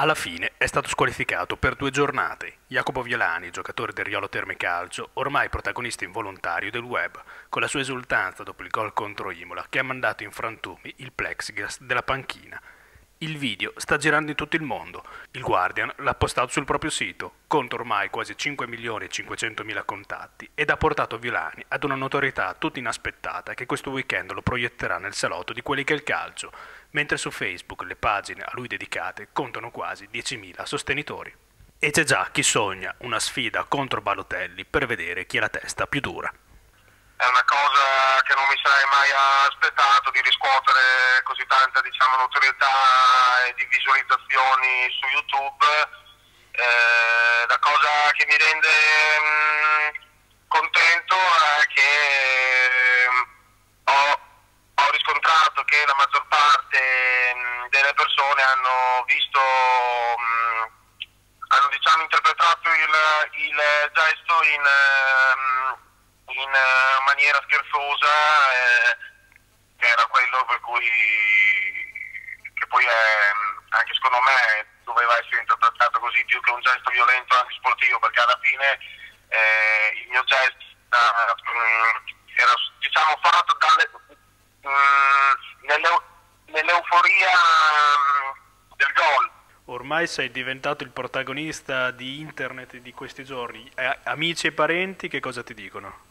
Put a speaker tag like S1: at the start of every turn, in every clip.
S1: Alla fine è stato squalificato per due giornate. Jacopo Violani, giocatore del Riolo Terme Calcio, ormai protagonista involontario del web, con la sua esultanza dopo il gol contro Imola che ha mandato in frantumi il plexiglass della panchina. Il video sta girando in tutto il mondo. Il Guardian l'ha postato sul proprio sito, conta ormai quasi 5 milioni e 500 mila contatti ed ha portato Violani ad una notorietà tutta inaspettata che questo weekend lo proietterà nel salotto di quelli che è il calcio mentre su Facebook le pagine a lui dedicate contano quasi 10.000 sostenitori. E c'è già chi sogna una sfida contro Balotelli per vedere chi ha la testa più dura.
S2: È una cosa che non mi sarei mai aspettato di riscuotere così tanta diciamo, notorietà e di visualizzazioni su YouTube. Eh, la cosa che mi rende mh, mm, contento è che mm, ho, ho riscontrato che la maggior parte mh, delle persone hanno visto, mh, hanno diciamo, interpretato il, il, gesto in, in maniera scherzosa, eh, che era quello per cui, che poi è, anche secondo me doveva essere interpretato così più che un gesto violento antisportivo, perché alla fine eh, il mio gesto eh, era diciamo, fatto dalle, mh, nelle, nell'euforia mh, del gol.
S1: Ormai sei diventato il protagonista di internet di questi giorni. Eh, amici e parenti che cosa ti dicono?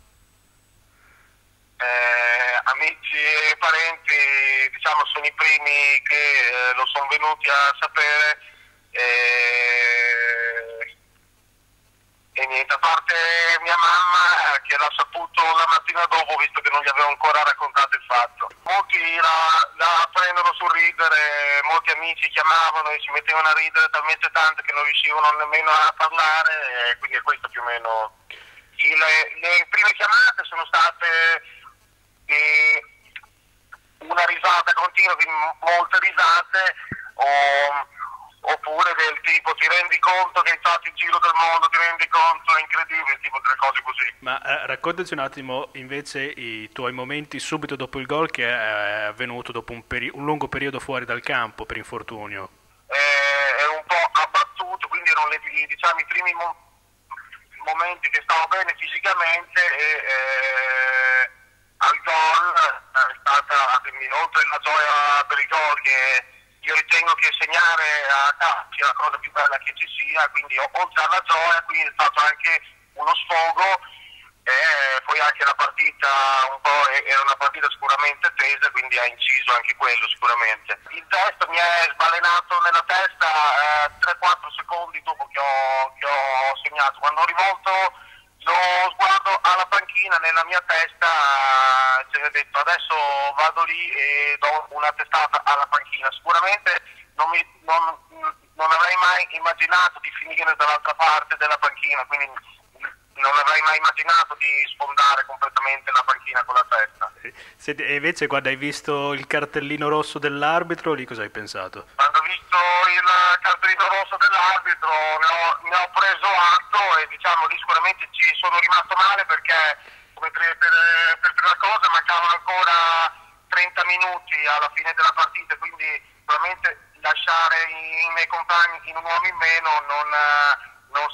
S2: Amici e parenti diciamo sono i primi che eh, lo sono venuti a sapere eh, e niente, a parte mia mamma che l'ha saputo la mattina dopo visto che non gli avevo ancora raccontato il fatto. Molti la, la prendono sul ridere, molti amici chiamavano e si mettevano a ridere talmente tanto che non riuscivano nemmeno a parlare e quindi è questo più o meno. Il, le prime chiamate sono state eh, una risata continua di molte risate o oppure del tipo ti rendi conto che hai fatto il giro del mondo, ti rendi conto, è incredibile, tipo delle cose così.
S1: Ma eh, raccontaci un attimo invece i tuoi momenti subito dopo il gol che è avvenuto dopo un, peri- un lungo periodo fuori dal campo per infortunio.
S2: Eh, ero un po' abbattuto, quindi erano le, diciamo, i primi mo- momenti che stavo bene fisicamente e eh, gol è stata, quindi, oltre la gioia per il gol che io ritengo che segnare a calcio sia la cosa più bella che ci sia, quindi oltre alla gioia, quindi è stato anche uno sfogo e poi anche la partita un po' era una partita sicuramente tesa, quindi ha inciso anche quello sicuramente. Il gesto mi è sbalenato nella testa eh, 3-4 secondi dopo che ho, che ho segnato. Quando ho rivolto nella mia testa ci ho detto adesso vado lì e do una testata alla panchina sicuramente non, mi, non, non avrei mai immaginato di finire dall'altra parte della panchina quindi non avrei mai immaginato di sfondare completamente la panchina con la testa.
S1: E invece quando hai visto il cartellino rosso dell'arbitro, lì cosa hai pensato?
S2: Quando ho visto il cartellino rosso dell'arbitro ne ho, ne ho preso atto e diciamo lì sicuramente ci sono rimasto male perché come per, per, per prima cosa mancavano ancora 30 minuti alla fine della partita, quindi probabilmente lasciare i miei compagni in un uomo in meno non, non,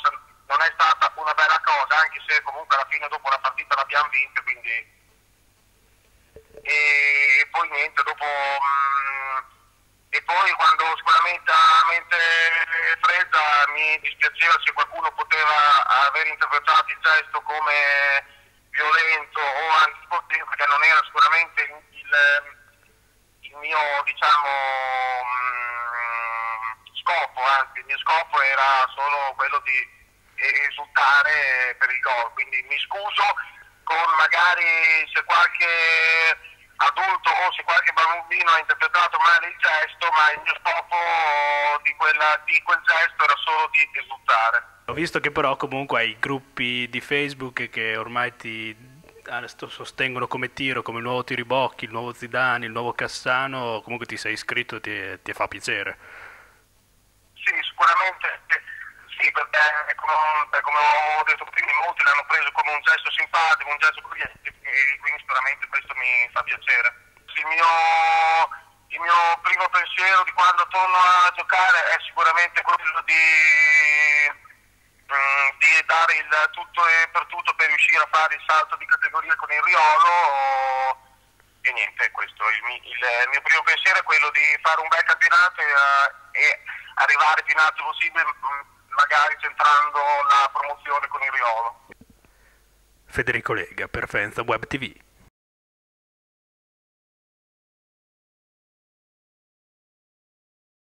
S2: non è stata una bella cosa, anche se comunque alla fine dopo la partita l'abbiamo vinta, quindi... E poi niente, dopo... Mh, mm, e poi quando sicuramente a mente fredda mi dispiaceva se qualcuno poteva aver interpretato il gesto come violento o antisportivo, perché non era sicuramente il, il, mio, diciamo... Mh, mm, scopo, anzi il mio scopo era solo quello di esultare per il gol. Quindi mi scuso con magari se qualche adulto o se qualche bambino ha interpretato male il gesto, ma il mio scopo di, quella, di quel gesto era solo di esultare.
S1: Ho visto che però comunque hai gruppi di Facebook che ormai ti ah, sostengono come tiro, come il nuovo Tiribocchi, il nuovo Zidane, il nuovo Cassano, comunque ti sei iscritto e ti, ti fa piacere.
S2: Sì, sicuramente sì, perché come, come ho detto prima, molti l'hanno preso come un gesto simpatico, un gesto cogliente e quindi sicuramente questo mi fa piacere. Il mio, il mio primo pensiero di quando torno a giocare è sicuramente quello di, mm, di dare il tutto e per tutto per riuscire a fare il salto di categoria con il Riolo e niente, questo il, il, il mio primo pensiero è quello di fare un bel campionato e, e arrivare più in alto possibile mm, magari centrando la promozione con il Riolo.
S1: Federico Lega per Faenza Web TV.